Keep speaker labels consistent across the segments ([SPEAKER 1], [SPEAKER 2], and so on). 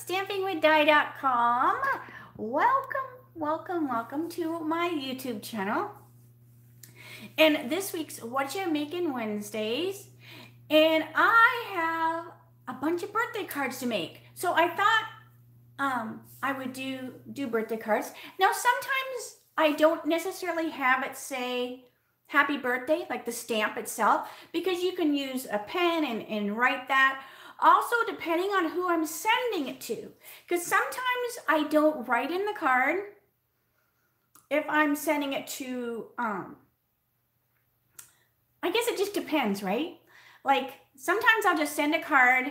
[SPEAKER 1] stampingwithdi.com. Welcome, welcome, welcome to my YouTube channel. And this week's Whatcha Makin' Wednesdays. And I have a bunch of birthday cards to make. So I thought um, I would do do birthday cards. Now sometimes I don't necessarily have it say happy birthday, like the stamp itself, because you can use a pen and, and write that. Also, depending on who I'm sending it to, because sometimes I don't write in the card if I'm sending it to, um, I guess it just depends, right? Like sometimes I'll just send a card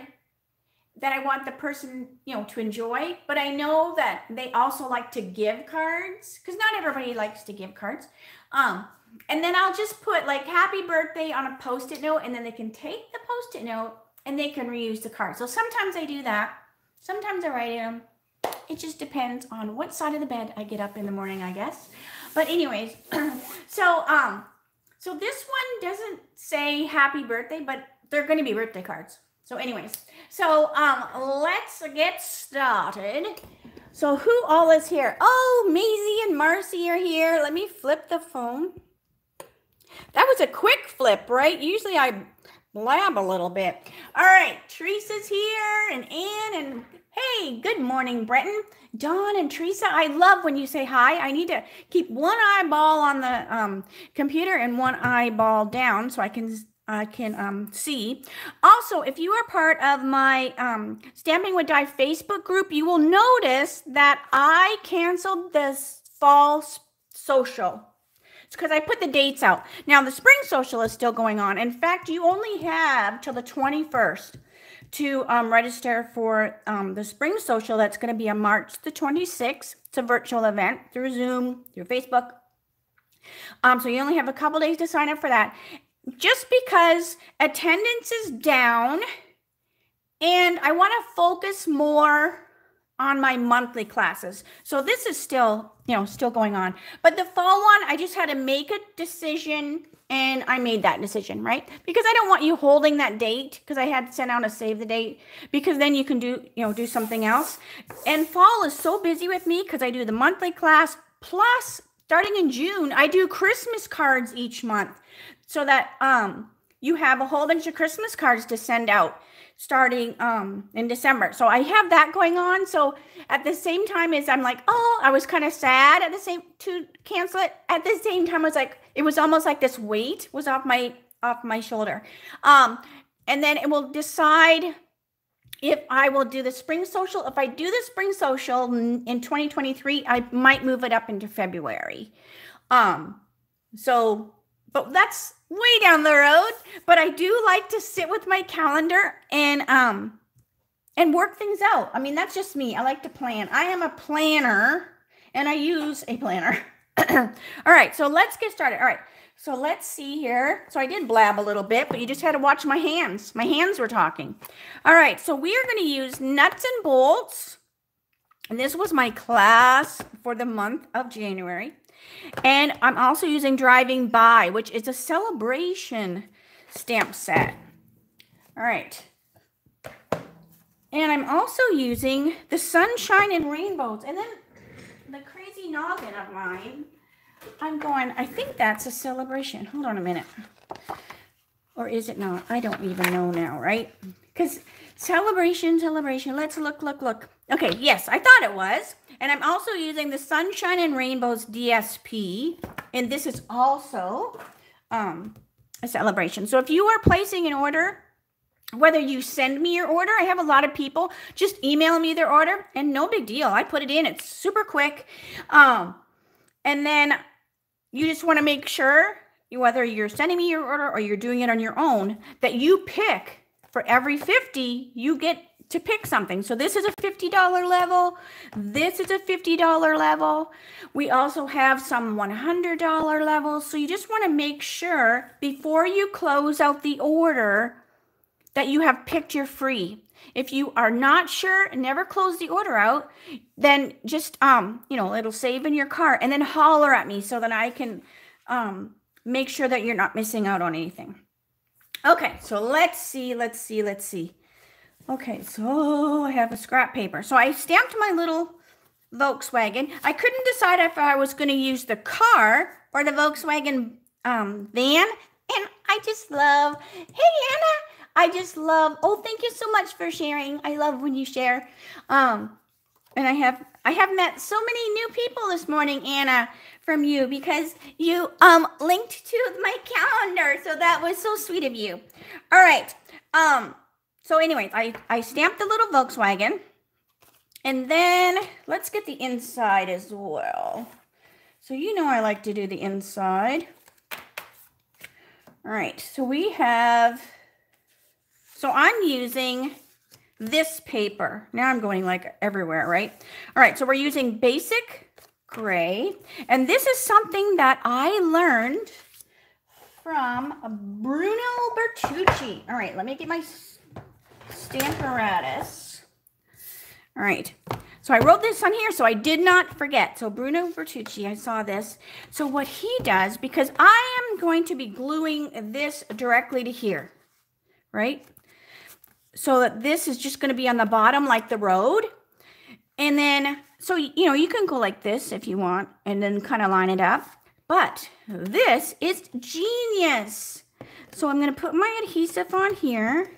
[SPEAKER 1] that I want the person, you know, to enjoy, but I know that they also like to give cards because not everybody likes to give cards. Um, and then I'll just put like happy birthday on a post-it note and then they can take the post-it note and they can reuse the card. So sometimes I do that. Sometimes I write them. It just depends on what side of the bed I get up in the morning, I guess. But anyways, so um so this one doesn't say happy birthday, but they're going to be birthday cards. So anyways, so um let's get started. So who all is here? Oh, Maisie and Marcy are here. Let me flip the phone. That was a quick flip, right? Usually I blab a little bit. All right, Teresa's here and Anne and hey, good morning, Brenton. Dawn and Teresa, I love when you say hi. I need to keep one eyeball on the um, computer and one eyeball down so I can I can um, see. Also, if you are part of my um, Stamping with Di Facebook group, you will notice that I canceled this fall social it's because I put the dates out. Now, the spring social is still going on. In fact, you only have till the 21st to um, register for um, the spring social that's going to be on March the 26th. It's a virtual event through Zoom, through Facebook. Um, so you only have a couple days to sign up for that. Just because attendance is down and I want to focus more on my monthly classes. So this is still, you know, still going on. But the fall one, I just had to make a decision and I made that decision, right? Because I don't want you holding that date because I had to send out a save the date because then you can do, you know, do something else. And fall is so busy with me because I do the monthly class plus starting in June, I do Christmas cards each month so that um you have a whole bunch of Christmas cards to send out starting um in December. So I have that going on. So at the same time as I'm like, oh, I was kind of sad at the same to cancel it. At the same time, I was like, it was almost like this weight was off my off my shoulder. Um, and then it will decide if I will do the spring social. If I do the spring social in 2023, I might move it up into February. Um, so but that's way down the road. But I do like to sit with my calendar and um and work things out. I mean, that's just me. I like to plan. I am a planner and I use a planner. All right, so let's get started. All right. So let's see here. So I did blab a little bit, but you just had to watch my hands. My hands were talking. All right, so we are going to use nuts and bolts. And this was my class for the month of January. And I'm also using Driving By, which is a Sale-A-Bration stamp set. All right. And I'm also using the Sunshine and Rainbows. And then the crazy noggin of mine, I'm going, I think that's a Sale-A-Bration. Hold on a minute. Or is it not? I don't even know now, right? Because Sale-A-Bration, Sale-A-Bration. Let's look, look, look. Okay, yes, I thought it was. And I'm also using the Sunshine and Rainbows DSP. And this is also um, a Sale-A-Bration. So if you are placing an order, whether you send me your order, I have a lot of people just email me their order and no big deal. I put it in, it's super quick. Um, and then you just want to make sure whether you're sending me your order or you're doing it on your own that you pick for every 50 you get to pick something. So this is a $50 level. This is a $50 level. We also have some $100 levels. So you just want to make sure before you close out the order that you have picked your free. If you are not sure, never close the order out, then just um, you know, it'll save in your cart and then holler at me so that I can um make sure that you're not missing out on anything. Okay, so let's see, let's see, let's see. Okay, so I have a scrap paper. So I stamped my little Volkswagen. I couldn't decide if I was going to use the car or the Volkswagen um, van. And I just love, hey, Anna, I just love, oh, thank you so much for sharing. I love when you share. Um, and I have, I have met so many new people this morning, Anna, from you because you um linked to my calendar. So that was so sweet of you. All right. Um, so anyways, I, I stamped the little Volkswagen. And then let's get the inside as well. So you know I like to do the inside. All right, so we have, so I'm using this paper. Now I'm going like everywhere, right? All right, so we're using basic gray. And this is something that I learned from Bruno Bertucci. All right, let me get my Stamparatus. All right. So I wrote this on here so I did not forget. So Bruno Bertucci, I saw this. So what he does, because I am going to be gluing this directly to here, right? So that this is just going to be on the bottom like the road. And then, so, you know, you can go like this if you want and then kind of line it up. But this is genius. So I'm going to put my adhesive on here.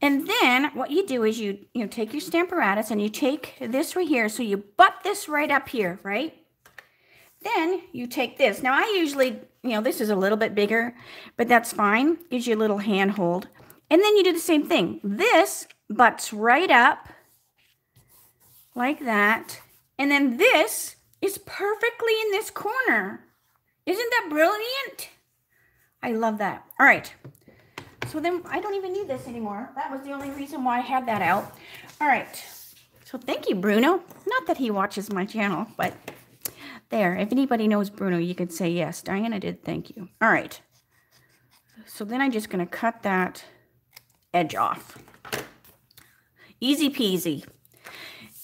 [SPEAKER 1] And then what you do is you, you know, take your Stamparatus and you take this right here. So you butt this right up here, right? Then you take this. Now I usually, you know, this is a little bit bigger, but that's fine. Gives you a little handhold. And then you do the same thing. This butts right up like that. And then this is perfectly in this corner. Isn't that brilliant? I love that. All right. So then I don't even need this anymore. That was the only reason why I had that out. All right. So thank you, Bruno. Not that he watches my channel, but there. If anybody knows Bruno, you could say yes. Diana did. Thank you. All right. So then I'm just going to cut that edge off. Easy peasy.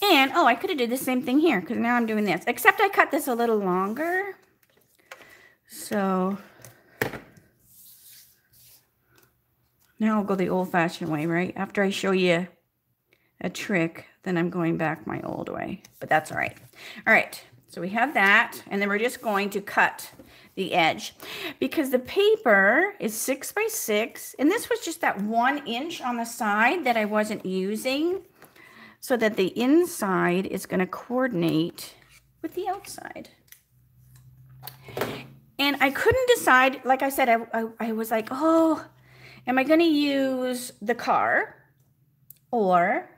[SPEAKER 1] And, oh, I could have did the same thing here because now I'm doing this. Except I cut this a little longer. So Now I'll go the old-fashioned way, right? After I show you a trick, then I'm going back my old way. But that's all right. All right, so we have that. And then we're just going to cut the edge. Because the paper is six by six. And this was just that one inch on the side that I wasn't using. So that the inside is going to coordinate with the outside. And I couldn't decide, like I said, I, I, I was like, oh, Am I going to use the car or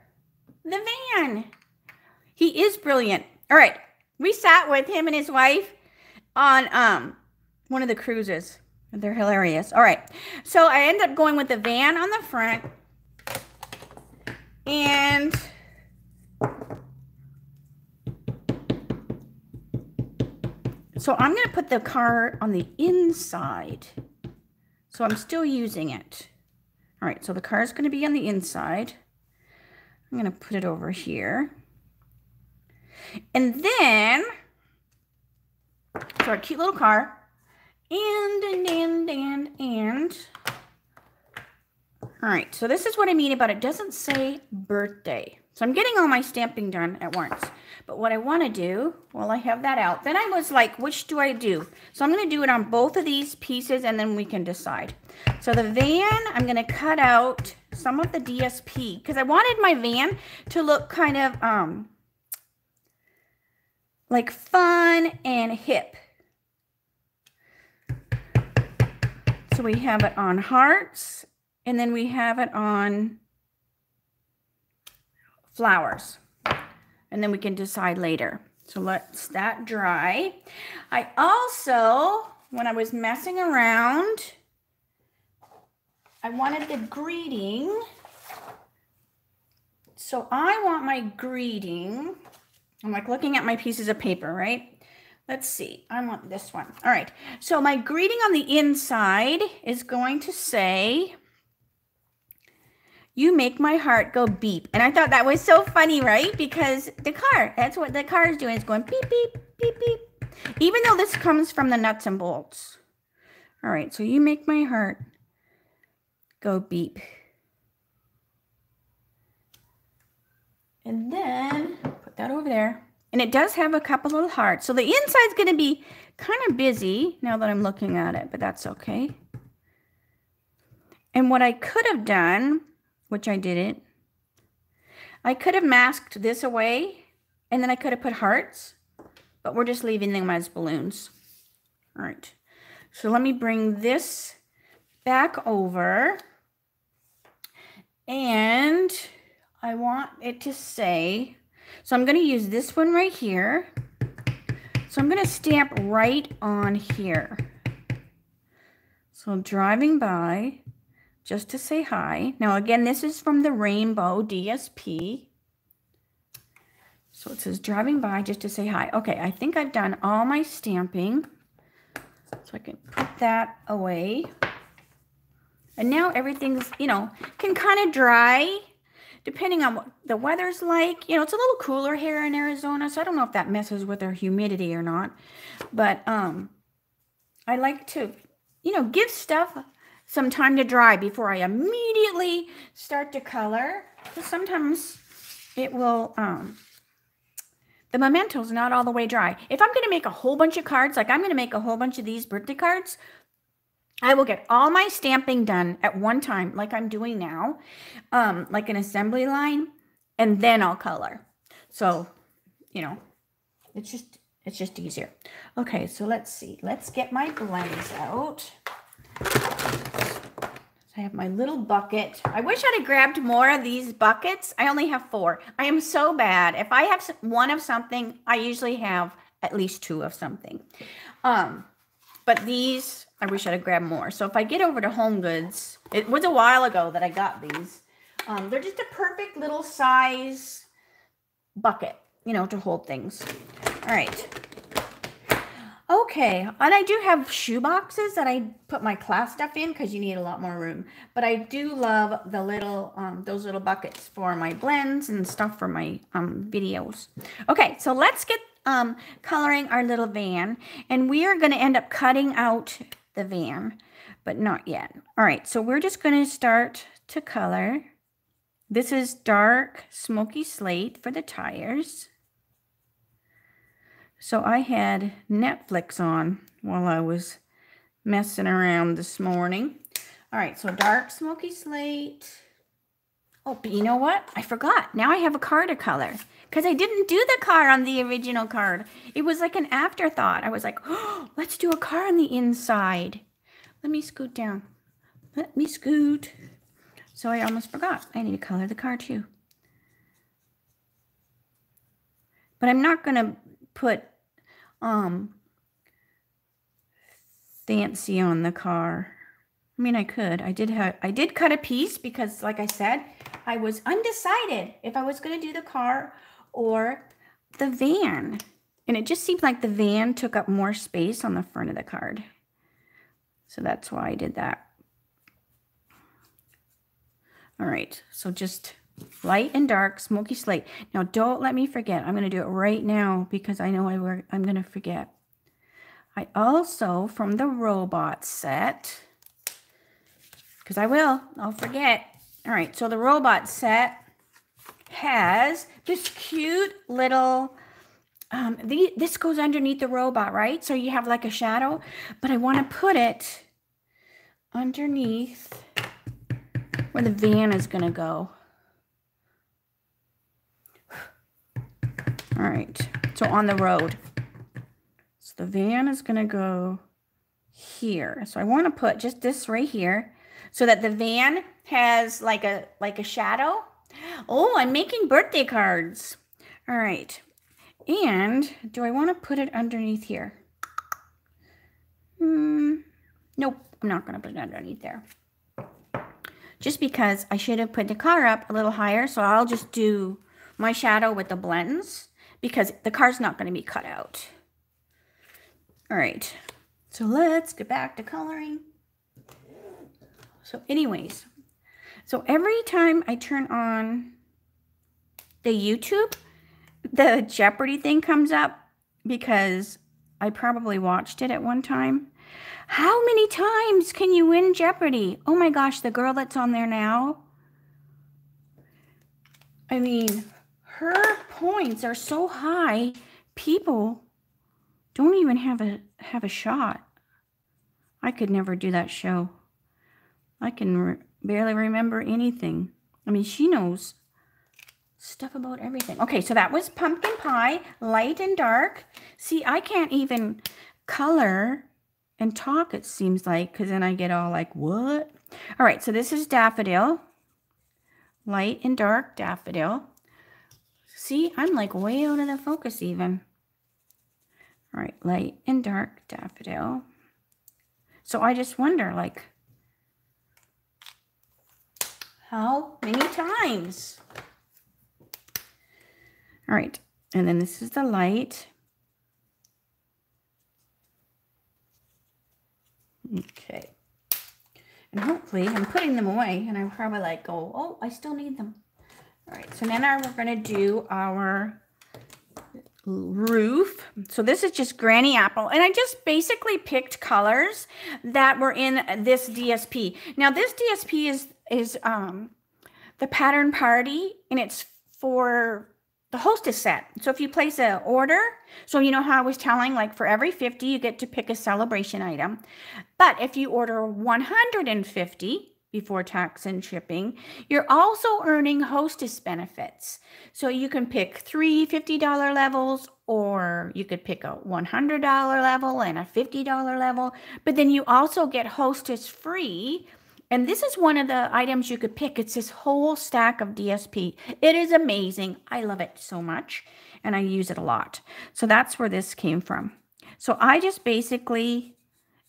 [SPEAKER 1] the van? He is brilliant. All right. We sat with him and his wife on um one of the cruises. They're hilarious. All right. So I end up going with the van on the front. And so I'm going to put the car on the inside. So I'm still using it. All right, so the car is going to be on the inside. I'm going to put it over here. And then, so our cute little car. And, and, and, and, and. All right, so this is what I mean about it doesn't say birthday. So I'm getting all my stamping done at once. But what I want to do, while I have that out, then I was like, which do I do? So I'm going to do it on both of these pieces and then we can decide. So the van, I'm going to cut out some of the DSP because I wanted my van to look kind of um, like fun and hip. So we have it on hearts and then we have it on flowers. And then we can decide later. So let's that dry. I also, when I was messing around, I wanted the greeting. So I want my greeting. I'm like looking at my pieces of paper, right? Let's see. I want this one. All right. So my greeting on the inside is going to say, you make my heart go beep. And I thought that was so funny, right? Because the car, that's what the car is doing. It's going beep, beep, beep, beep. Even though this comes from the nuts and bolts. All right. So you make my heart go beep. And then put that over there. And it does have a couple little hearts. So the inside's going to be kind of busy now that I'm looking at it, but that's okay. And what I could have done, which I didn't, I could have masked this away and then I could have put hearts, but we're just leaving them as balloons. All right. So let me bring this back over and I want it to say, so I'm going to use this one right here. So I'm going to stamp right on here. So I'm driving by just to say hi. Now again, this is from the Rainbow DSP. So it says driving by just to say hi. Okay, I think I've done all my stamping. So I can put that away. And now everything's, you know, can kind of dry depending on what the weather's like. You know, it's a little cooler here in Arizona, so I don't know if that messes with our humidity or not. But um, I like to, you know, give stuff some time to dry before I immediately start to color. Because sometimes it will, um, the memento's not all the way dry. If I'm going to make a whole bunch of cards, like I'm going to make a whole bunch of these birthday cards, I will get all my stamping done at one time, like I'm doing now, um, like an assembly line, and then I'll color. So, you know, it's just it's just easier. Okay, so let's see. Let's get my blends out. I have my little bucket. I wish I'd have grabbed more of these buckets. I only have four. I am so bad. If I have one of something, I usually have at least two of something. Um, but these I wish I'd have grabbed more. So if I get over to Home Goods, it was a while ago that I got these. Um, they're just a perfect little size bucket, you know, to hold things. All right. Okay, and I do have shoe boxes that I put my class stuff in because you need a lot more room. But I do love the little, um, those little buckets for my blends and stuff for my um, videos. Okay, so let's get um, coloring our little van. And we are going to end up cutting out the van, but not yet. All right, so we're just going to start to color. This is dark smoky slate for the tires. So I had Netflix on while I was messing around this morning. All right, so dark smoky slate. Oh, but you know what? I forgot. Now I have a car to color because I didn't do the car on the original card. It was like an afterthought. I was like, oh, let's do a car on the inside. Let me scoot down. Let me scoot. So I almost forgot. I need to color the car too. But I'm not going to put um fancy on the car. I mean, I could. I did have I did cut a piece because like I said, I was undecided if I was going to do the car or the van. And it just seemed like the van took up more space on the front of the card. So that's why I did that. All right, so just light and dark, smoky slate. Now, don't let me forget. I'm going to do it right now because I know I work, I'm going to forget. I also, from the robot set, because I will, I'll forget. All right, so the robot set has this cute little, um, the, this goes underneath the robot, right? So you have like a shadow, but I want to put it underneath where the van is going to go. All right, so on the road. So the van is going to go here. So I want to put just this right here so that the van has like a like a shadow Oh, I'm making birthday cards. All right. And do I want to put it underneath here? Hmm. Nope, I'm not going to put it underneath there. Just because I should have put the car up a little higher, so I'll just do my shadow with the blends because the car's not going to be cut out. All right, so let's get back to coloring. So anyways, so every time I turn on the YouTube, the Jeopardy thing comes up because I probably watched it at one time. How many times can you win Jeopardy? Oh my gosh, the girl that's on there now. I mean, her points are so high, people don't even have a have a shot. I could never do that show. I can re barely remember anything. I mean, she knows stuff about everything. Okay, so that was pumpkin pie, light and dark. See, I can't even color and talk, it seems like, because then I get all like, what? All right, so this is daffodil, light and dark daffodil. See, I'm like way out of the focus even. All right, light and dark daffodil. So I just wonder, like, how many times? All right, and then this is the light. Okay. And hopefully I'm putting them away and I'm probably like, oh, oh, I still need them. All right, so now we're going to do our roof. So this is just Granny Apple. And I just basically picked colors that were in this DSP. Now this DSP is, is um, the Pattern Party and it's for the hostess set. So if you place an order, so you know how I was telling, like for every 50, you get to pick a Sale-A-Bration item. But if you order 150, before tax and shipping. You're also earning hostess benefits. So you can pick three $50 levels, or you could pick a $100 level and a $50 level. But then you also get hostess free. And this is one of the items you could pick. It's this whole stack of DSP. It is amazing. I love it so much and I use it a lot. So that's where this came from. So I just basically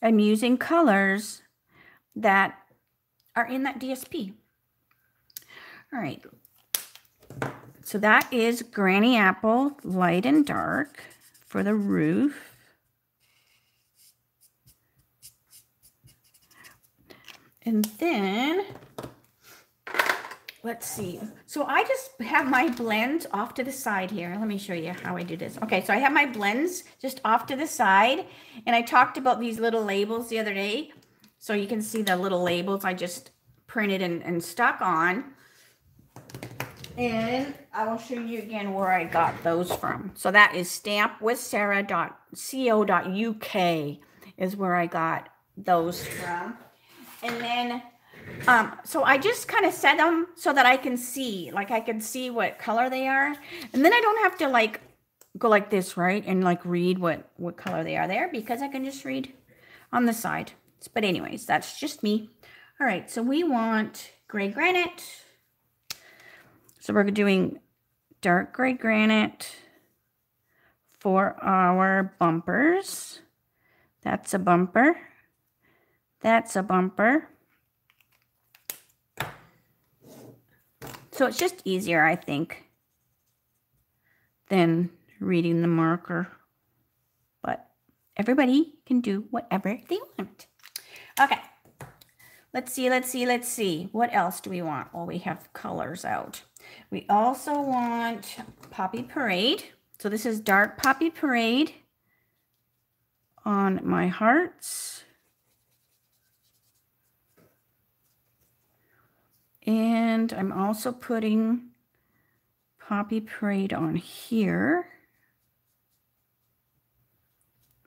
[SPEAKER 1] am using colors that are in that DSP. All right. So that is Granny Apple Light and Dark for the roof. And then, let's see. So I just have my blends off to the side here. Let me show you how I do this. Okay, so I have my blends just off to the side. And I talked about these little labels the other day. So you can see the little labels I just printed and, and stuck on. And I will show you again where I got those from. So that is stampwithsarah.co.uk is where I got those from. And then, um, so I just kind of set them so that I can see, like I can see what color they are. And then I don't have to like go like this, right? And like read what, what color they are there because I can just read on the side. But anyways, that's just me. All right, so we want gray granite. So we're doing dark gray granite for our bumpers. That's a bumper. That's a bumper. So it's just easier, I think, than reading the marker. But everybody can do whatever they want. Okay. Let's see, let's see, let's see. What else do we want? Well, we have colors out. We also want Poppy Parade. So this is Dark Poppy Parade on my hearts. And I'm also putting Poppy Parade on here.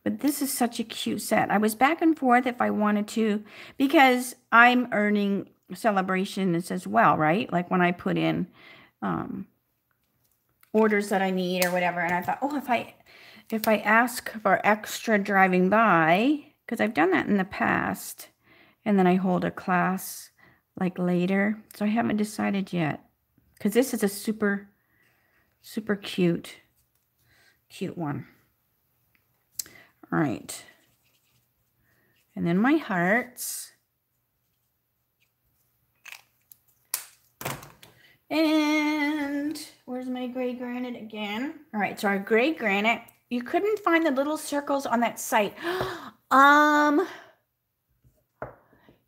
[SPEAKER 1] But this is such a cute set. I was back and forth if I wanted to because I'm earning Sale-A-Brations as well, right? Like when I put in um, orders that I need or whatever. And I thought, oh, if I if I ask for extra driving by, because I've done that in the past, and then I hold a class like later. So I haven't decided yet. Because this is a super, super cute, cute one. All right. And then my hearts. And where's my gray granite again? All right, so our gray granite, you couldn't find the little circles on that site. um,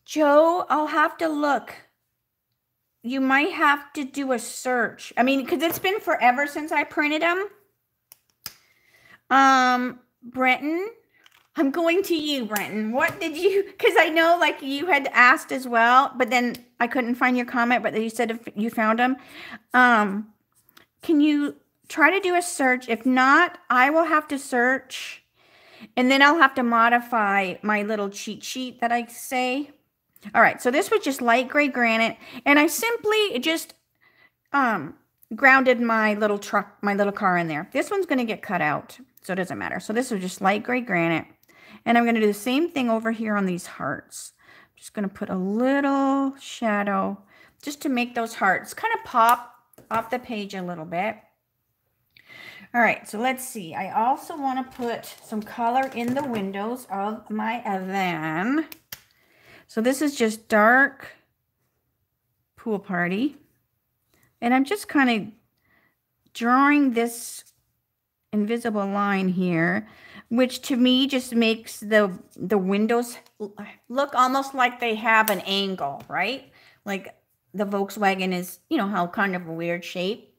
[SPEAKER 1] Joe, I'll have to look. You might have to do a search. I mean, because it's been forever since I printed them. Um, Brenton, I'm going to you, Brenton. What did you? Because I know, like you had asked as well, but then I couldn't find your comment. But you said if you found them, um, can you try to do a search? If not, I will have to search, and then I'll have to modify my little cheat sheet that I say. All right, so this was just light gray granite, and I simply just um grounded my little truck, my little car in there. This one's going to get cut out, so it doesn't matter. So this is just light gray granite. And I'm going to do the same thing over here on these hearts. I'm just going to put a little shadow just to make those hearts kind of pop off the page a little bit. All right, so let's see. I also want to put some color in the windows of my van. So this is just dark pool party. And I'm just kind of drawing this invisible line here, which to me just makes the the windows look almost like they have an angle, right? Like the Volkswagen is, you know, how kind of a weird shape.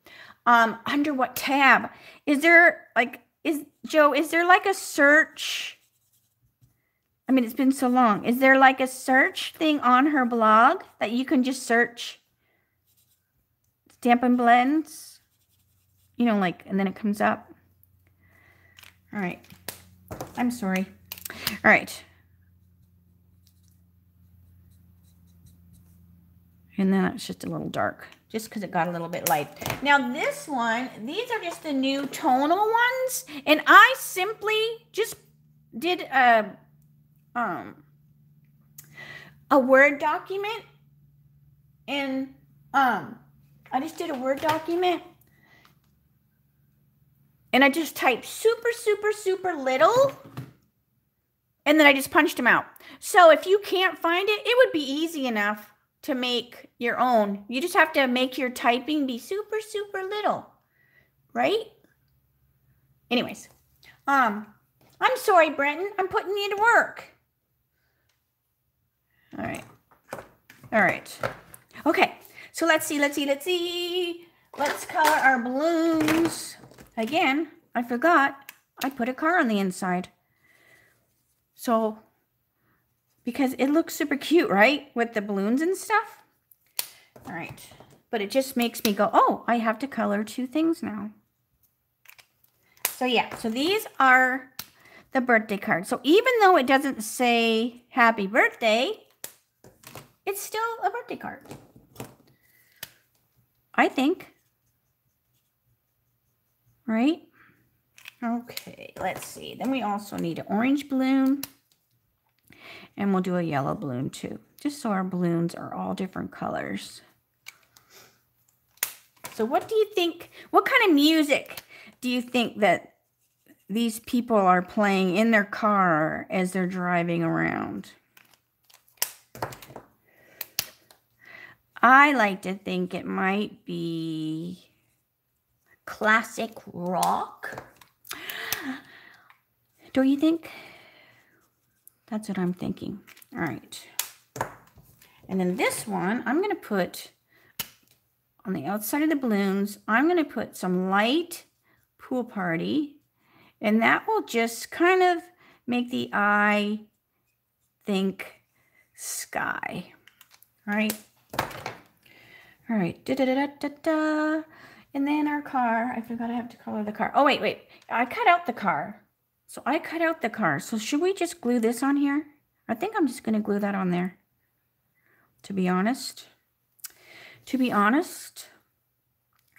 [SPEAKER 1] Um, under what tab? Is there like is Joe, is there like a search? I mean, it's been so long. Is there like a search thing on her blog that you can just search Stampin' Blends? You know, like, and then it comes up. All right. I'm sorry. All right. And then it's just a little dark, just because it got a little bit light. Now this one, these are just the new tonal ones. And I simply just did a, um, a Word document. And um, I just did a Word document and I just typed super, super, super little. And then I just punched them out. So if you can't find it, it would be easy enough to make your own. You just have to make your typing be super, super little, right? Anyways, um, I'm sorry, Brenton. I'm putting you to work. All right. All right. Okay. So let's see, let's see, let's see. Let's color our balloons. Again, I forgot I put a car on the inside. So, because it looks super cute, right? With the balloons and stuff. All right. But it just makes me go, oh, I have to color two things now. So yeah, so these are the birthday cards. So even though it doesn't say happy birthday, it's still a birthday card. I think right? Okay, let's see. Then we also need an orange balloon. And we'll do a yellow balloon too. Just so our balloons are all different colors. So what do you think, what kind of music do you think that these people are playing in their car as they're driving around? I like to think it might be classic rock. Don't you think? That's what I'm thinking. All right. And then this one, I'm going to put on the outside of the balloons, I'm going to put some light pool party. And that will just kind of make the eye think sky. All right. All right. Da, da, da, da, da. And then our car, I forgot I have to color the car. Oh, wait, wait. I cut out the car. So I cut out the car. So should we just glue this on here? I think I'm just going to glue that on there. To be honest. To be honest.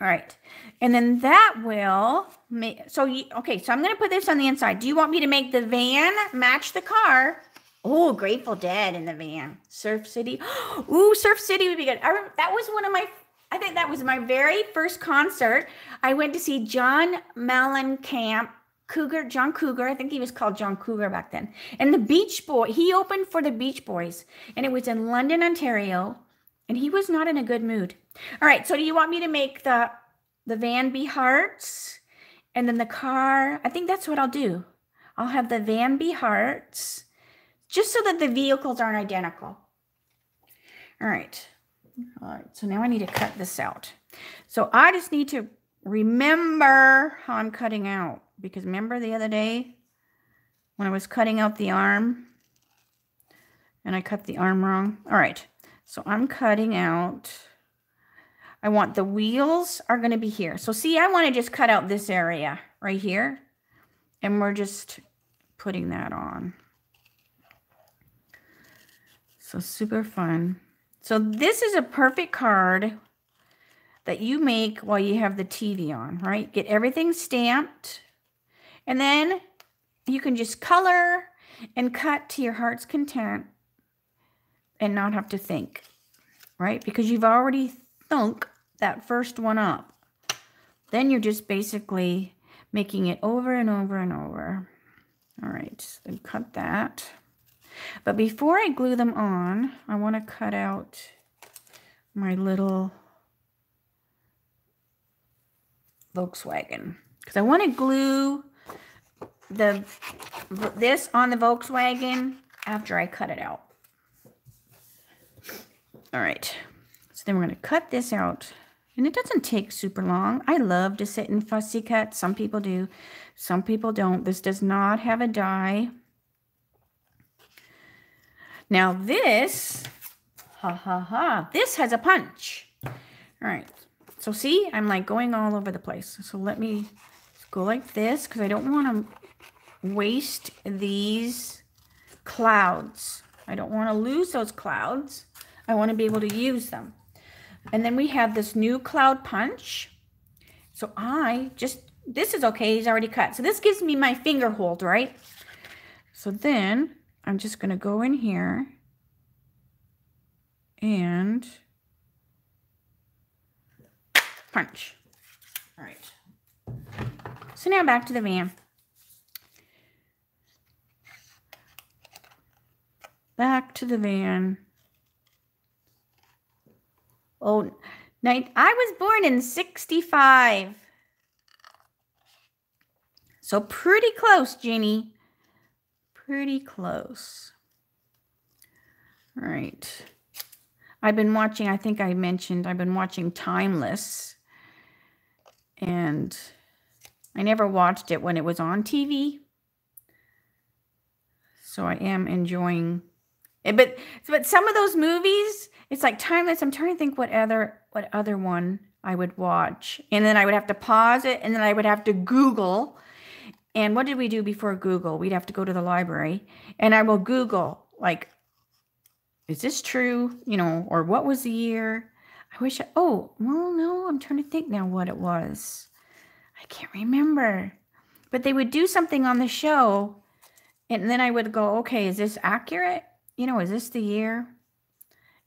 [SPEAKER 1] All right. And then that will make, so you, okay, so I'm going to put this on the inside. Do you want me to make the van match the car? Oh, Grateful Dead in the van. Surf City. Ooh, Surf City would be good. I that was one of my I think that was my very first concert. I went to see John Mellencamp, Cougar, John Cougar. I think he was called John Cougar back then. And the Beach Boy, he opened for the Beach Boys, and it was in London, Ontario. And he was not in a good mood. All right, so do you want me to make the the van be hearts, and then the car? I think that's what I'll do. I'll have the van be hearts, just so that the vehicles aren't identical. All right. All right, so now I need to cut this out. So I just need to remember how I'm cutting out because remember the other day when I was cutting out the arm. And I cut the arm wrong. All right. So I'm cutting out. I want the wheels are going to be here. So see, I want to just cut out this area right here. And we're just putting that on. So super fun. So this is a perfect card that you make while you have the TV on, right? Get everything stamped. And then you can just color and cut to your heart's content and not have to think, right? Because you've already thunk that first one up. Then you're just basically making it over and over and over. All right, then cut that. But before I glue them on, I want to cut out my little Volkswagen because I want to glue the this on the Volkswagen after I cut it out. All right, so then we're going to cut this out. And it doesn't take super long. I love to sit and fussy cut. Some people do. Some people don't. This does not have a die. Now this, ha ha ha, this has a punch. All right, so see, I'm like going all over the place. So let me go like this because I don't want to waste these clouds. I don't want to lose those clouds. I want to be able to use them. And then we have this new cloud punch. So I just, this is okay. He's already cut. So this gives me my finger hold, right? So then I'm just going to go in here and punch. All right. So now back to the van. Back to the van. Oh, night. I was born in 65. So pretty close, Jenny pretty close. All right. I've been watching, I think I mentioned, I've been watching Timeless. And I never watched it when it was on TV. So I am enjoying it. But but some of those movies, it's like Timeless. I'm trying to think what other what other one I would watch. And then I would have to pause it and then I would have to Google and what did we do before Google? We'd have to go to the library and I will Google, like, is this true? You know, or what was the year? I wish, I, oh, well, no, I'm trying to think now what it was. I can't remember. But they would do something on the show and then I would go, okay, is this accurate? You know, is this the year?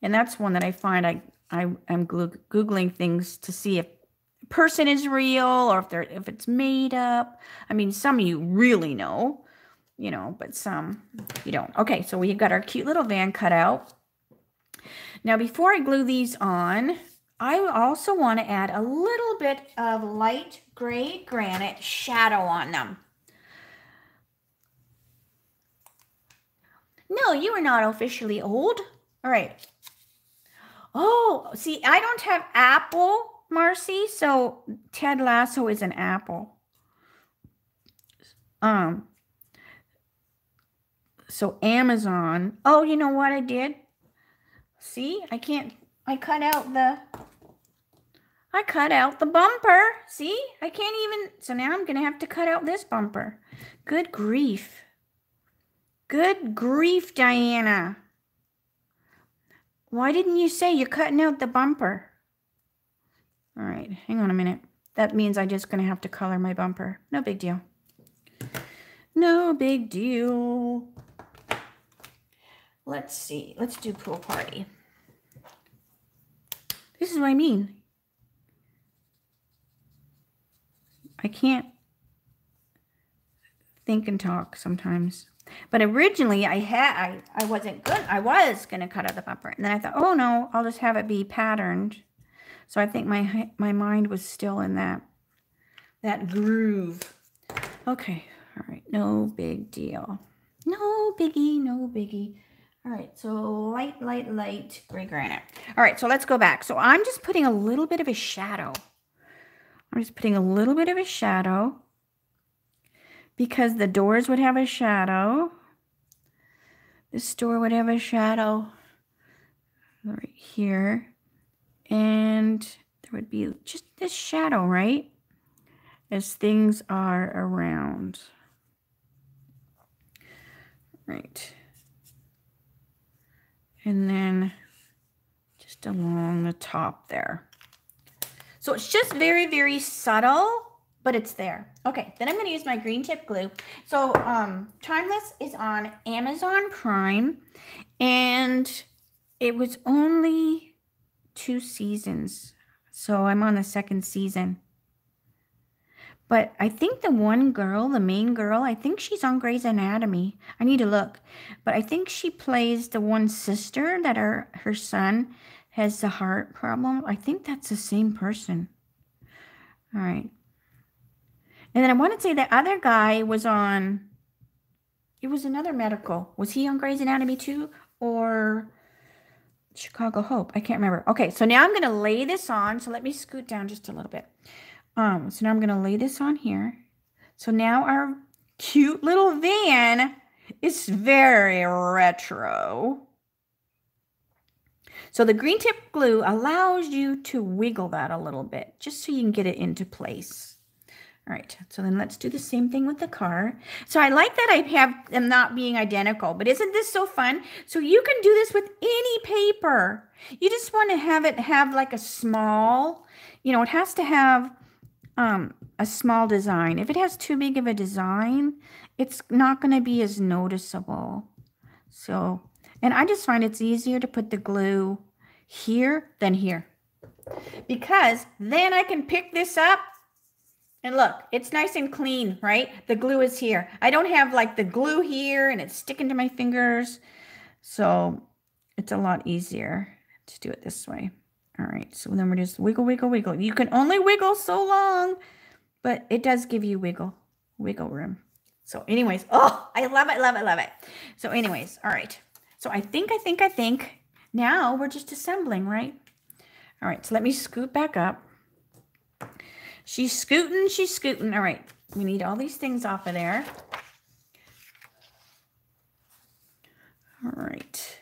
[SPEAKER 1] And that's one that I find I, I am Googling things to see if person is real or if they're if it's made up. I mean, some you really know, you know, but some you don't. Okay, so we've got our cute little van cut out. Now, before I glue these on, I also want to add a little bit of light gray granite shadow on them. No, you are not officially old. All right. Oh, see, I don't have apple Marcy. So Ted Lasso is an apple. Um. So Amazon. Oh, you know what I did? See, I can't. I cut out the. I cut out the bumper. See, I can't even. So now I'm gonna have to cut out this bumper. Good grief. Good grief, Diana. Why didn't you say you're cutting out the bumper? All right, hang on a minute. That means I'm just going to have to color my bumper. No big deal. No big deal. Let's see. Let's do pool party. This is what I mean. I can't think and talk sometimes. But originally I had I, I wasn't good. I was gonna cut out the bumper. And then I thought, oh no, I'll just have it be patterned. So I think my my mind was still in that that groove. Okay, all right, no big deal. No biggie, no biggie. All right, so light, light, light gray granite. All right, so let's go back. So I'm just putting a little bit of a shadow. I'm just putting a little bit of a shadow because the doors would have a shadow. This door would have a shadow right here. And there would be just this shadow, right? As things are around. Right. And then just along the top there. So it's just very, very subtle but it's there. Okay, then I'm going to use my green tip glue. So um, Timeless is on Amazon Prime, and it was only two seasons. So I'm on the second season. But I think the one girl, the main girl, I think she's on Grey's Anatomy. I need to look. But I think she plays the one sister that her, her son has the heart problem. I think that's the same person. All right. And then I want to say the other guy was on, it was another medical. Was he on Grey's Anatomy too? Or Chicago Hope? I can't remember. Okay, so now I'm going to lay this on. So let me scoot down just a little bit. Um, so now I'm going to lay this on here. So now our cute little van is very retro. So the green tip glue allows you to wiggle that a little bit just so you can get it into place. All right, so then let's do the same thing with the car. So I like that I have them not being identical, but isn't this so fun? So you can do this with any paper. You just want to have it have like a small, you know, it has to have um, a small design. If it has too big of a design, it's not going to be as noticeable. So, and I just find it's easier to put the glue here than here because then I can pick this up and look, it's nice and clean, right? The glue is here. I don't have like the glue here and it's sticking to my fingers. So it's a lot easier to do it this way. All right, so then we're just wiggle, wiggle, wiggle. You can only wiggle so long, but it does give you wiggle, wiggle room. So anyways, oh, I love it, love it, love it. So anyways, all right. So I think, I think, I think now we're just assembling, right? All right, so let me scoot back up. She's scooting, she's scooting. All right, we need all these things off of there. All right.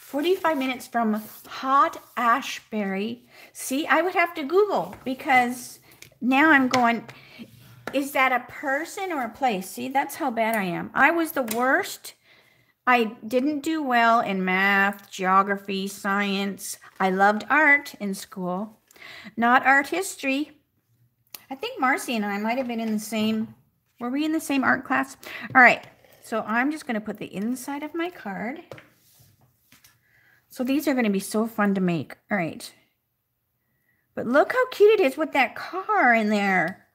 [SPEAKER 1] 45 minutes from Hot Ashbury. See, I would have to Google because now I'm going, is that a person or a place? See, that's how bad I am. I was the worst. I didn't do well in math, geography, science. I loved art in school. Not art history. I think Marcy and I might have been in the same, were we in the same art class? All right, so I'm just going to put the inside of my card. So these are going to be so fun to make. All right. But look how cute it is with that car in there.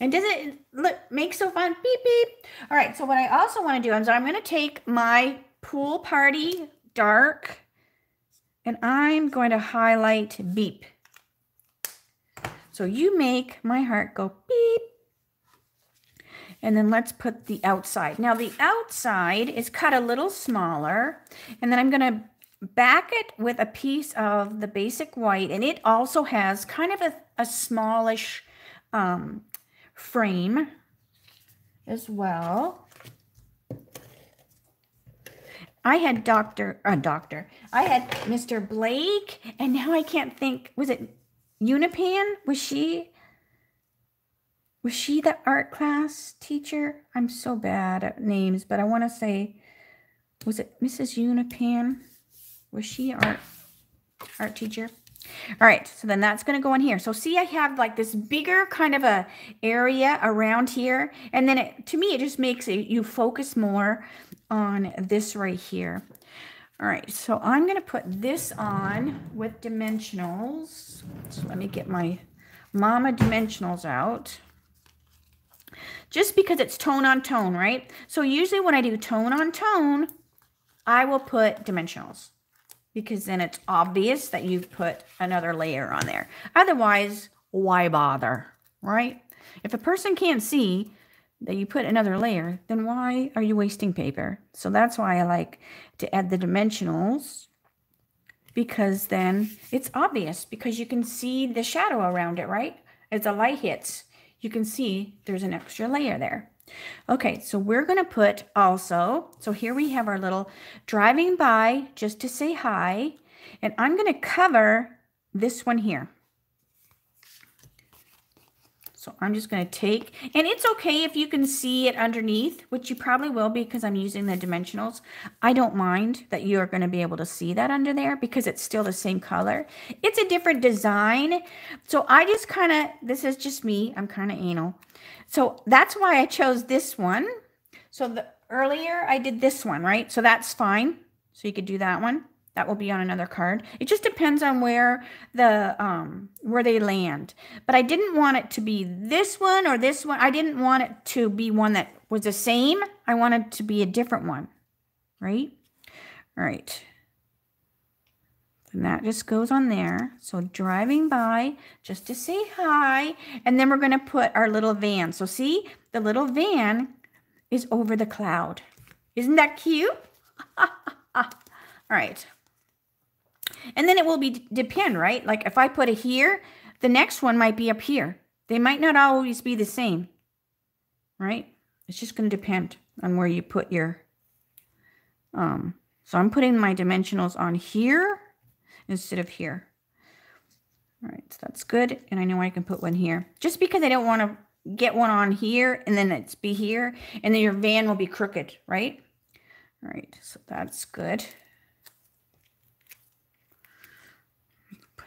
[SPEAKER 1] And does it look make so fun? Beep, beep. All right, so what I also want to do is I'm going to take my pool party dark and I'm going to highlight beep. So you make my heart go beep. And then let's put the outside. Now the outside is cut a little smaller. And then I'm going to back it with a piece of the basic white. And it also has kind of a, a smallish um, frame as well. I had Dr. Uh, Doctor. I had Mr. Blake, and now I can't think. Was it Unipan? Was she? Was she the art class teacher? I'm so bad at names, but I want to say, was it Mrs. Unipan? Was she art art teacher? All right, so then that's going to go in here. So see, I have like this bigger kind of a area around here. And then it, to me, it just makes it, you focus more on this right here. All right, so I'm going to put this on with dimensionals. So let me get my Mama dimensionals out. Just because it's tone on tone, right? So usually when I do tone on tone, I will put dimensionals because then it's obvious that you've put another layer on there. Otherwise, why bother, right? If a person can't see, that you put another layer, then why are you wasting paper? So that's why I like to add the dimensionals because then it's obvious because you can see the shadow around it, right? as the light hits, you can see there's an extra layer there. Okay, so we're going to put also, so here we have our little driving by just to say hi. And I'm going to cover this one here. So I'm just going to take, and it's okay if you can see it underneath, which you probably will because I'm using the dimensionals. I don't mind that you're going to be able to see that under there because it's still the same color. It's a different design. So I just kind of, this is just me. I'm kind of anal. So that's why I chose this one. So the earlier I did this one, right? So that's fine. So you could do that one. That will be on another card. It just depends on where the um where they land. But I didn't want it to be this one or this one. I didn't want it to be one that was the same. I wanted to be a different one. Right? All right. And that just goes on there. So driving by just to say hi. And then we're going to put our little van. So see, the little van is over the cloud. Isn't that cute? All right. And then it will be depend, right? Like if I put it here, the next one might be up here. They might not always be the same, right? It's just going to depend on where you put your, um, so I'm putting my dimensionals on here instead of here. All right, so that's good. And I know I can put one here just because I don't want to get one on here and then it's be here and then your van will be crooked, right? All right, so that's good.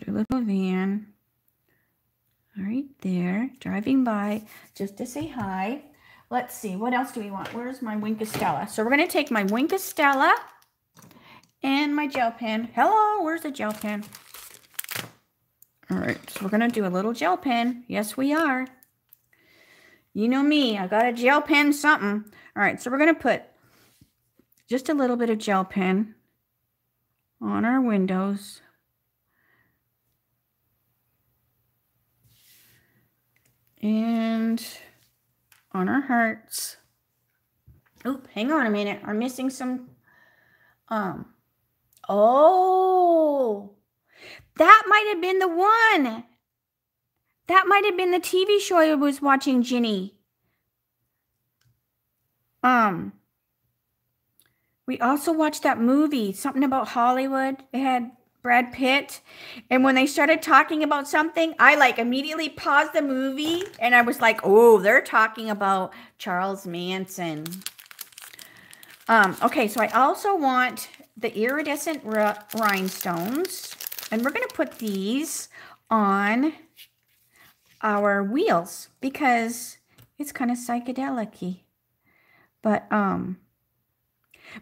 [SPEAKER 1] Little van right there, driving by just to say hi. Let's see, what else do we want? Where's my Wink of Stella? So we're going to take my Wink of Stella and my gel pen. Hello, where's the gel pen? All right, so we're going to do a little gel pen. Yes, we are. You know me, I got a gel pen something. All right, so we're going to put just a little bit of gel pen on our windows. And on our hearts. Oop, hang on a minute. I'm missing some. Um. Oh, that might have been the one. That might have been the TV show I was watching, Ginny. Um. We also watched that movie, something about Hollywood. It had Brad Pitt. And when they started talking about something, I like immediately paused the movie and I was like, oh, they're talking about Charles Manson. Um, okay, so I also want the iridescent rhinestones. And we're going to put these on our wheels because it's kind of psychedelic-y. But um,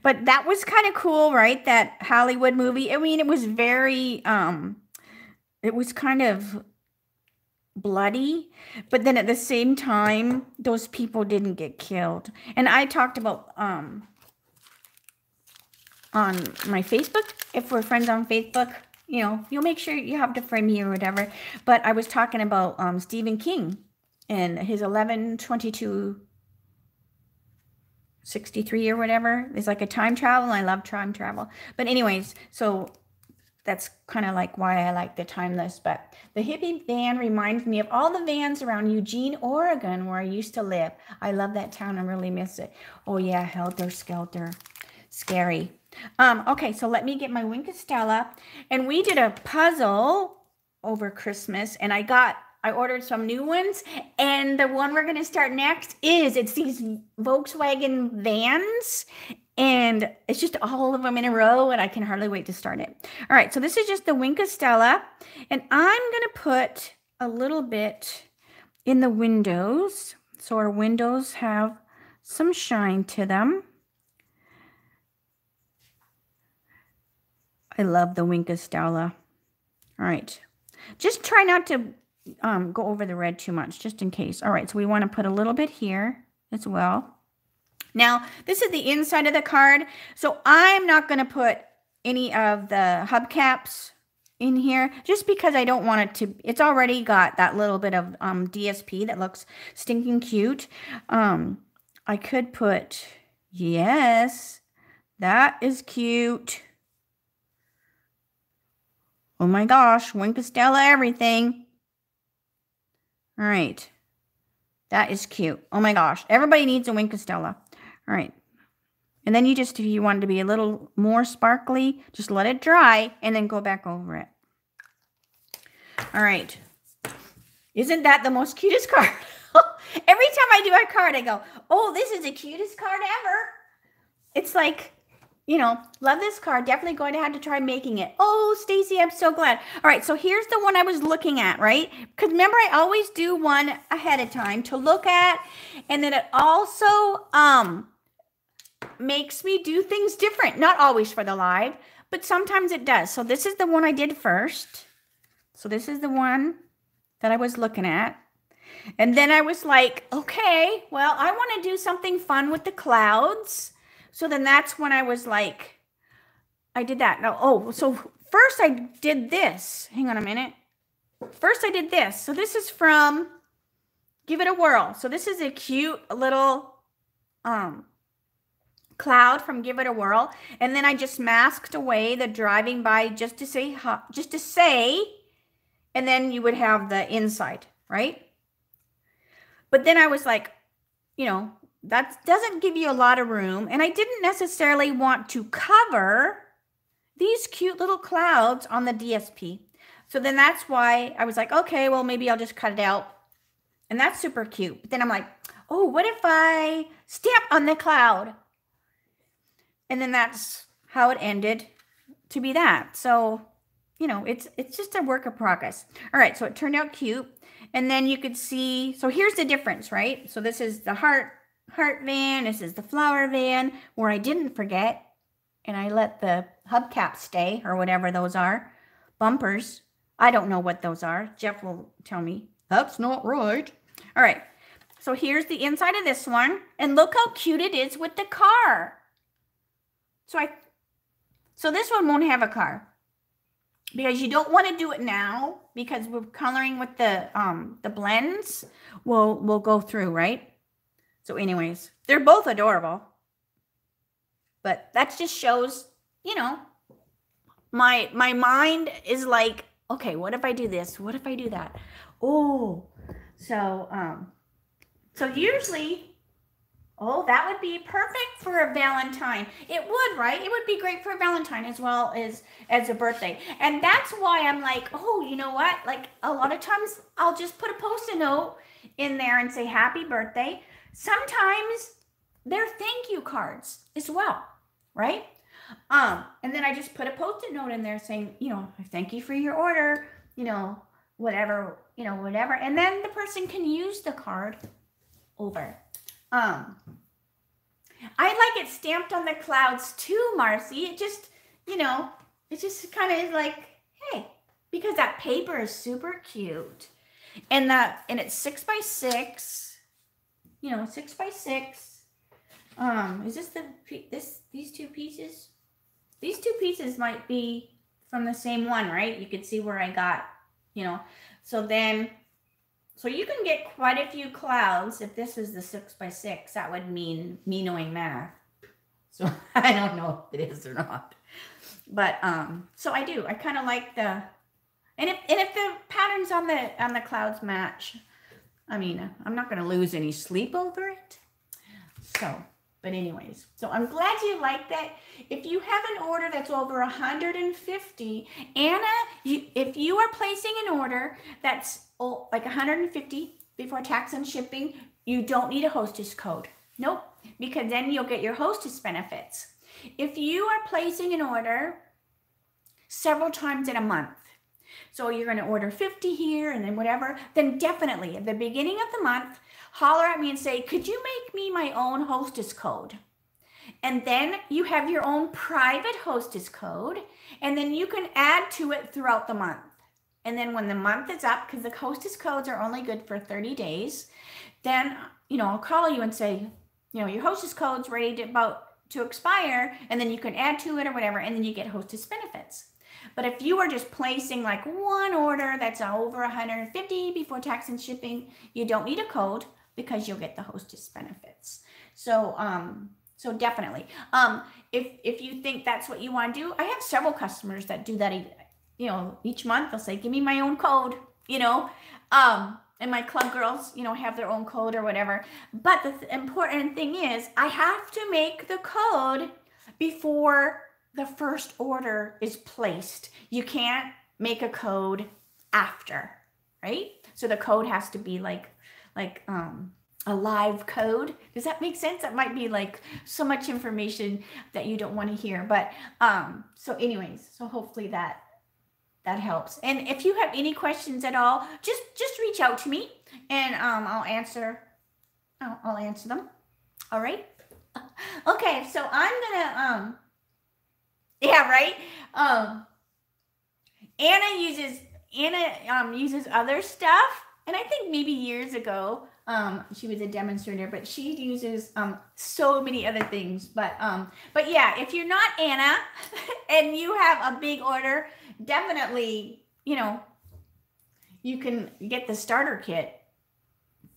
[SPEAKER 1] but that was kind of cool, right? That Hollywood movie. I mean, it was very um it was kind of bloody, but then at the same time, those people didn't get killed. And I talked about um on my Facebook, if we're friends on Facebook, you know, you'll make sure you have to friend me or whatever. But I was talking about um Stephen King and his 1122 63 or whatever. It's like a time travel. I love time travel. But anyways, so that's kind of like why I like the timeless. But the hippie van reminds me of all the vans around Eugene, Oregon, where I used to live. I love that town. I really miss it. Oh yeah, helter skelter, scary. Um, okay, so let me get my Wink of Stella. And we did a puzzle over Christmas, and I got I ordered some new ones, and the one we're going to start next is it's these Volkswagen vans, and it's just all of them in a row, and I can hardly wait to start it. All right, so this is just the Wink of Stella, and I'm going to put a little bit in the windows, so our windows have some shine to them. I love the Wink of Stella. All right, just try not to um, go over the red too much, just in case. All right, so we want to put a little bit here as well. Now, this is the inside of the card, so I'm not going to put any of the hubcaps in here just because I don't want it to, it's already got that little bit of um, DSP that looks stinking cute. Um, I could put, yes, that is cute. Oh my gosh, Wink of Stella everything. All right. That is cute. Oh my gosh. Everybody needs a Wink of Stella. All right. And then you just, if you want it to be a little more sparkly, just let it dry and then go back over it. All right. Isn't that the most cutest card? Every time I do a card, I go, oh, this is the cutest card ever. It's like, you know, love this card. Definitely going to have to try making it. Oh, Stacy, I'm so glad. All right, so here's the one I was looking at, right? Because remember, I always do one ahead of time to look at. And then it also um makes me do things different. Not always for the live, but sometimes it does. So this is the one I did first. So this is the one that I was looking at. And then I was like, okay, well, I want to do something fun with the clouds. So then that's when I was like, I did that. No, oh, so first I did this. Hang on a minute. First I did this. So this is from Give It a Whirl. So this is a cute little um cloud from Give It a Whirl. And then I just masked away the driving by just to say just to say and then you would have the inside, right? But then I was like, you know, that doesn't give you a lot of room. And I didn't necessarily want to cover these cute little clouds on the DSP. So then that's why I was like, okay, well, maybe I'll just cut it out. And that's super cute. But then I'm like, oh, what if I stamp on the cloud? And then that's how it ended to be that. So you know, it's it's just a work of progress. All right, so it turned out cute. And then you could see, so here's the difference, right? So this is the heart heart van, this is the flower van, where I didn't forget, and I let the hubcap stay, or whatever those are. Bumpers. I don't know what those are. Jeff will tell me. That's not right. All right, so here's the inside of this one, and look how cute it is with the car. So I, so this one won't have a car because you don't want to do it now because we're coloring with the um the blends will will go through right so anyways they're both adorable but that just shows you know my my mind is like okay what if i do this what if i do that oh so um so usually Oh, that would be perfect for a Valentine. It would, right? It would be great for a Valentine as well as as a birthday. And that's why I'm like, oh, you know what? Like a lot of times I'll just put a post-it note in there and say happy birthday. Sometimes they're thank you cards as well, right? Um, and then I just put a post-it note in there saying, you know, thank you for your order, you know, whatever, you know, whatever. And then the person can use the card over. Um, I like it stamped on the clouds too, Marcy. It just, you know, it just kind of is like, hey, because that paper is super cute. And that, and it's six by six, you know, six by six. Um, is this the, this, these two pieces? These two pieces might be from the same one, right? You can see where I got, you know, so then so you can get quite a few clouds. If this is the six by six, that would mean me knowing math. So I don't know if it is or not. But um, so I do. I kind of like the and if and if the patterns on the on the clouds match, I mean, I'm not gonna lose any sleep over it. So but anyways, so I'm glad you like that. If you have an order that's over 150, Anna, you, if you are placing an order that's like 150 before tax and shipping, you don't need a hostess code. Nope, because then you'll get your hostess benefits. If you are placing an order several times in a month, so you're going to order 50 here and then whatever, then definitely at the beginning of the month, holler at me and say, Could you make me my own hostess code? And then you have your own private hostess code, and then you can add to it throughout the month. And then when the month is up, because the hostess codes are only good for 30 days, then you know, I'll call you and say, you know, your hostess code's ready to about to expire, and then you can add to it or whatever, and then you get hostess benefits. But if you are just placing like one order that's over 150 before tax and shipping, you don't need a code because you'll get the hostess benefits. So um so definitely. Um if if you think that's what you want to do, I have several customers that do that you know, each month they'll say, give me my own code, you know. Um, and my club girls, you know, have their own code or whatever. But the th- important thing is, I have to make the code before the first order is placed. You can't make a code after, right? So the code has to be like like um a live code. Does that make sense? That might be like so much information that you don't want to hear. But um so anyways, so hopefully that that helps. And if you have any questions at all, just just reach out to me and um I'll answer I'll, I'll answer them. All right? Okay, so I'm going to um yeah, right? Um Anna uses Anna um uses other stuff and I think maybe years ago um she was a demonstrator but she uses um so many other things but um but yeah if you're not Anna and you have a big order definitely you know you can get the starter kit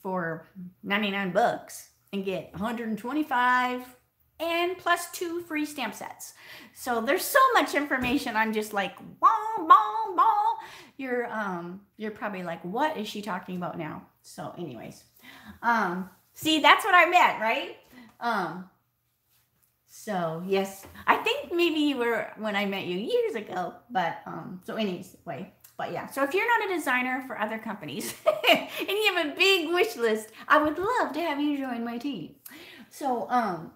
[SPEAKER 1] for 99 bucks and get 125 and plus two free stamp sets. So there's so much information. I'm just like, ball, ball, ball. You're um you're probably like, what is she talking about now? So, anyways. Um, see, that's what I meant, right? Um so yes, I think maybe you were when I met you years ago, but um so anyway, but yeah. So if you're not a designer for other companies and you have a big wish list, I would love to have you join my team. So um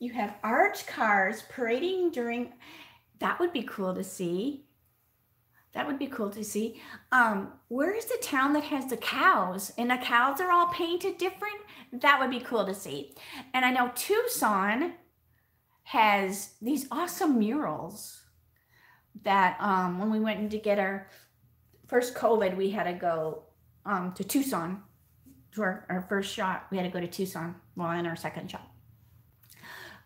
[SPEAKER 1] you have arch cars parading during that would be cool to see. That would be cool to see. Um where is the town that has the cows? And the cows are all painted different? That would be cool to see. And i know tucson has these awesome murals that um when we went to get our first covid we had to go um to tucson our, our first shot. We had to go to tucson well in our second shot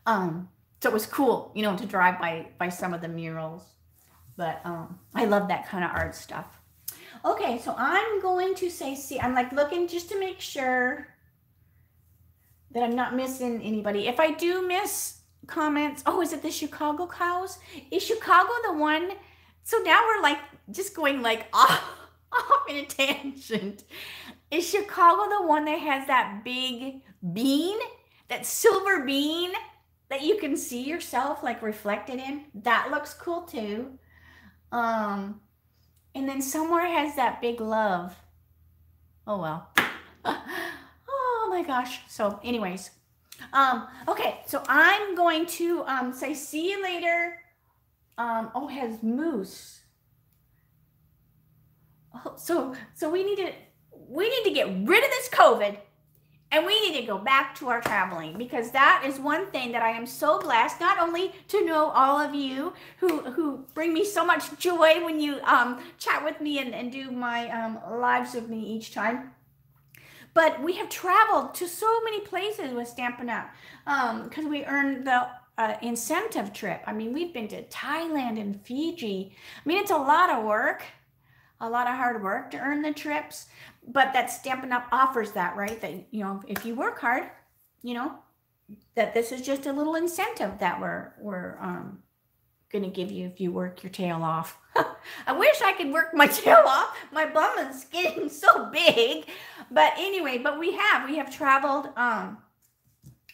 [SPEAKER 1] um, so it was cool, you know, to drive by by some of the murals. But um, I love that kind of art stuff. Okay, so I'm going to say, see, I'm like looking just to make sure that I'm not missing anybody. If I do miss comments, oh, is it the Chicago cows? Is Chicago the one? So now we're like just going like off, off in a tangent. Is Chicago the one that has that big bean, that silver bean? That you can see yourself like reflected in. That looks cool too. Um, and then somewhere has that big love. Oh well. oh my gosh. So, anyways, um, okay. So I'm going to um say see you later. Um, oh, has moose. Oh, so so we need to we need to get rid of this COVID and we need to go back to our traveling because that is one thing that I am so blessed not only to know all of you who who bring me so much joy when you um, chat with me and, and do my um, lives with me each time. But we have traveled to so many places with Stampin' Up! because um, we earned the uh, incentive trip. I mean, we've been to Thailand and Fiji. I mean, it's a lot of work, a lot of hard work to earn the trips but that Stampin' Up offers that, right? That, you know, if you work hard, you know, that this is just a little incentive that we're, we're, um, going to give you if you work your tail off. I wish I could work my tail off. My bum is getting so big. But anyway, but we have, we have traveled, um,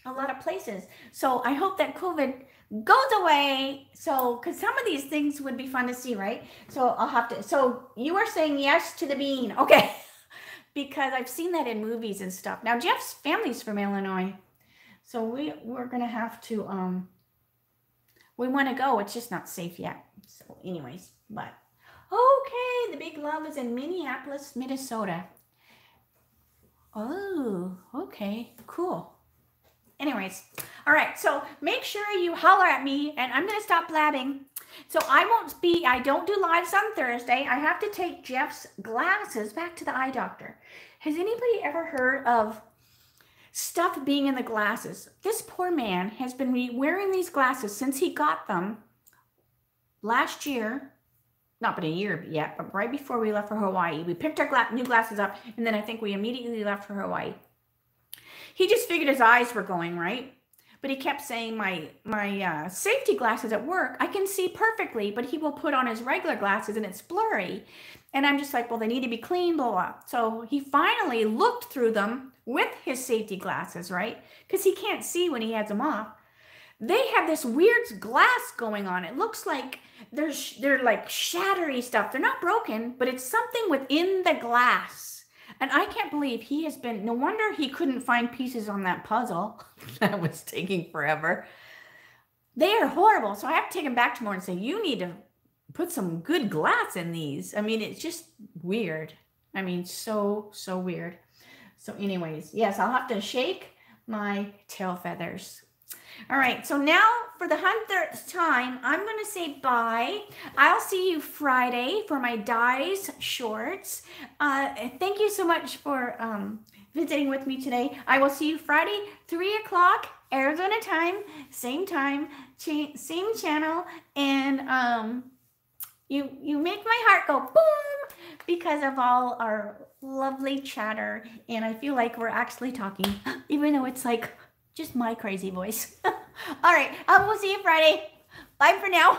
[SPEAKER 1] a lot of places. So I hope that COVID goes away. So, because some of these things would be fun to see, right? So I'll have to. So you are saying yes to the bean. Okay. because I've seen that in movies and stuff. Now Jeff's family's from Illinois, so we we're gonna have to um we want to go. It's just not safe yet. So, anyways, but okay, the big love is in Minneapolis, Minnesota. Oh, okay, cool. Anyways, all right, so make sure you holler at me, and I'm gonna stop blabbing. So I won't be, I don't do lives on Thursday. I have to take Jeff's glasses back to the eye doctor. Has anybody ever heard of stuff being in the glasses? This poor man has been wearing these glasses since he got them last year. Not been a year yet, but right before we left for Hawaii. We picked our new glasses up, and then I think we immediately left for Hawaii. He just figured his eyes were going, right? but he kept saying my my uh, safety glasses at work I can see perfectly, but he will put on his regular glasses and it's blurry. And I'm just like, well, they need to be clean, blah blah. So he finally looked through them with his safety glasses, right? Because he can't see when he has them off. They have this weird glass going on. It looks like there's they're like shattery stuff. They're not broken, but it's something within the glass. And I can't believe he has been no wonder he couldn't find pieces on that puzzle. that was taking forever. They are horrible. So I have to take him back tomorrow and say, you need to put some good glass in these. I mean, it's just weird. I mean, so, so weird. So, anyways, yes, I'll have to shake my tail feathers. All right, so now for the hundredth time, I'm to say bye. I'll see you Friday for my Di's shorts. Uh, thank you so much for um, visiting with me today. I will see you Friday, 3 o'clock Arizona time, same time, cha- same channel, and um, you you make my heart go boom because of all our lovely chatter, and I feel like we're actually talking, even though it's like just my crazy voice. All right, I will see you Friday. Bye for now.